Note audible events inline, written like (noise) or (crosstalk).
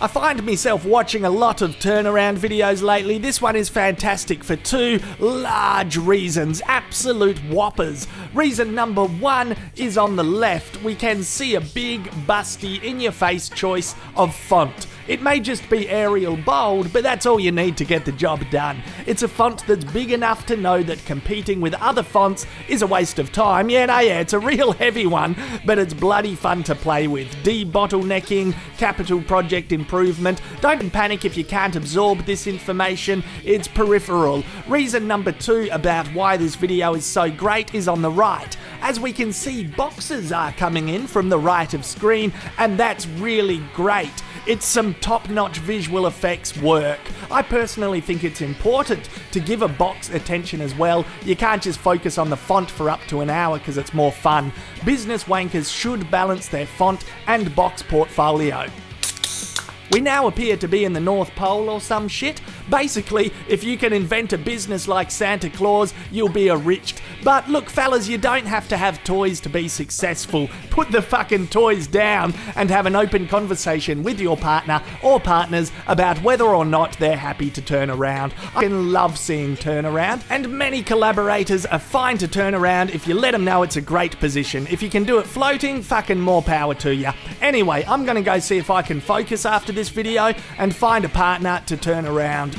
I find myself watching a lot of turnaround videos lately. This one is fantastic for two large reasons, absolute whoppers. Reason number one is on the left. We can see a big, busty, in your face choice of font. It may just be Arial Bold, but that's all you need to get the job done. It's a font that's big enough to know that competing with other fonts is a waste of time. Yeah, no, yeah, it's a real (laughs) heavy one, but it's bloody fun to play with. Debottlenecking, capital project improvement. Don't panic if you can't absorb this information, it's peripheral. Reason number two about why this video is so great is on the right. As we can see, boxes are coming in from the right of screen, and that's really great. It's some top notch visual effects work. I personally think it's important to give a box attention as well. You can't just focus on the font for up to an hour because it's more fun. Business wankers should balance their font and box portfolio. We now appear to be in the North Pole or some shit. Basically, if you can invent a business like Santa Claus, you'll be a rich. But look, fellas, you don't have to have toys to be successful. Put the fucking toys down and have an open conversation with your partner or partners about whether or not they're happy to turn around. I love seeing turnaround, and many collaborators are fine to turn around if you let them know it's a great position. If you can do it floating, fucking more power to you. Anyway, I'm gonna go see if I can focus after this video and find a partner to turn around.